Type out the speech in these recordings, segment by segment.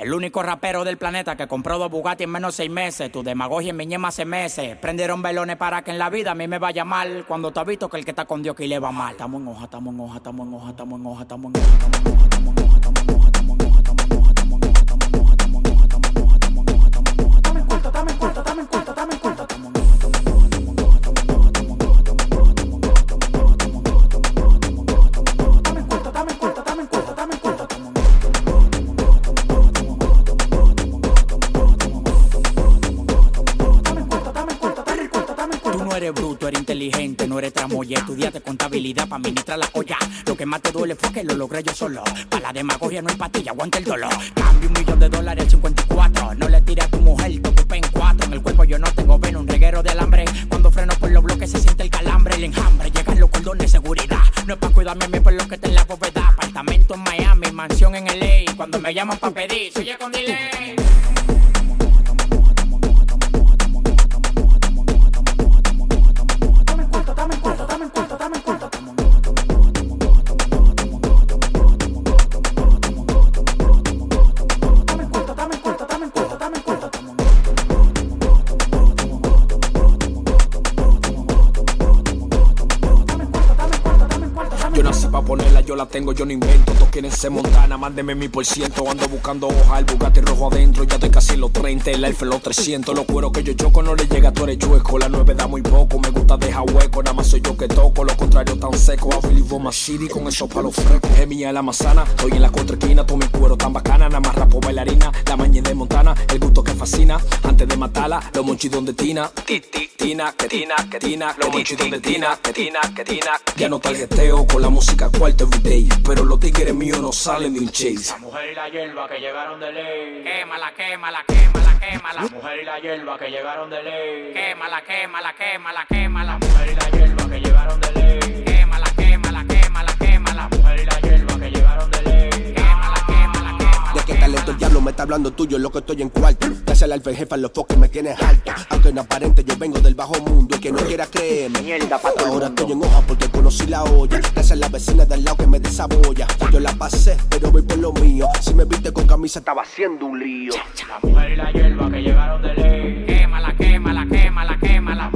El único rapero del planeta que compró dos Bugatti en menos de seis meses. Tu demagogia en mi ñema hace meses. Prendieron velones para que en la vida a mí me vaya mal. Cuando te visto que el que está con Dios que le va mal. Estamos en hoja, estamos en hoja, estamos en hoja, estamos en hoja, estamos en hoja, estamos en hoja, estamos en hoja, eres bruto, eres inteligente, no eres tramoya. Estudiaste contabilidad para administrar la olla. Lo que más te duele fue que lo logré yo solo. Para la demagogia no hay pastilla, aguanta el dolor. Cambio un millón de dólares al 54. No le tires a tu mujer, te en cuatro. En el cuerpo yo no tengo ven, un reguero de alambre. Cuando freno por los bloques se siente el calambre, el enjambre. Llegan los cordones de seguridad. No es para cuidarme a mí por lo que está en la bóveda. Apartamento en Miami, mansión en LA. Cuando me llaman para pedir, soy con delay. Yo nací pa' ponerla, yo la tengo, yo no invento. Todos quieren ser montana, mándeme mi por ciento. Ando buscando hoja, el Bugatti rojo adentro. Ya estoy casi los 30, el Alfa los 300. Los cueros que yo choco no le llega, tú eres chueco. La 9 da muy poco, me gusta dejar hueco. Nada más soy yo que toco, lo contrario tan seco. A Philly City con esos palos frescos. Es mía la manzana, estoy en la contraesquina. Todo mi cuero tan bacana, nada más rapo bailarina. La mañana de Montana, el gusto que fascina. Antes de matarla, los monchitos de Tina. Ti, ti, Tina, que Tina, que Tina. Los monchitos de Tina, que Tina, que Tina. Ya no tarjeteo con la música cuarto everyday. Pero los tigres míos no salen de un chase. La mujer y la hierba que llegaron de ley. Quémala, quémala, quémala, quémala. La mujer y la hierba que llegaron de ley. Quémala, quémala, quémala, quémala. La mujer y la hierba que llegaron de ley. Quémala, quémala, quémala, quémala. La mujer y la hierba que llegaron de ley. Quémala, quémala, quémala. De qué talento el diablo me está hablando tuyo, lo que estoy en cuarto. Gracias al alfa el jefe, los foques me tienes alto. Aunque no aparente, yo vengo del bajo mundo. Y que no quiera creerme, Ahora estoy en hoja porque la olla. Gracias a la vecina del lado que me desabolla. Yo la pasé, pero voy por lo mío. Si me viste con camisa, estaba haciendo un lío. La mujer y la hierba que llegaron de ley. Quémala, quémala, quémala, quémala.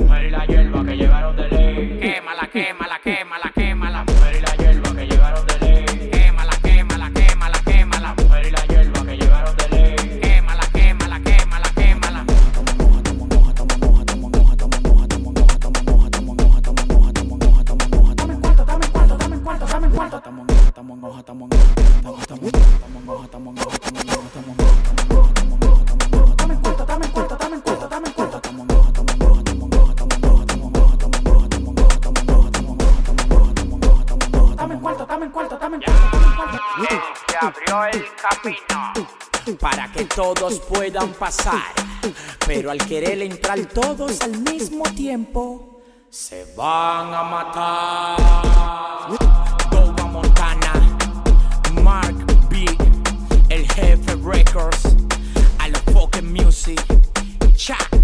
Para que todos puedan pasar. Pero al querer entrar todos al mismo tiempo, se van a matar. see. Cha.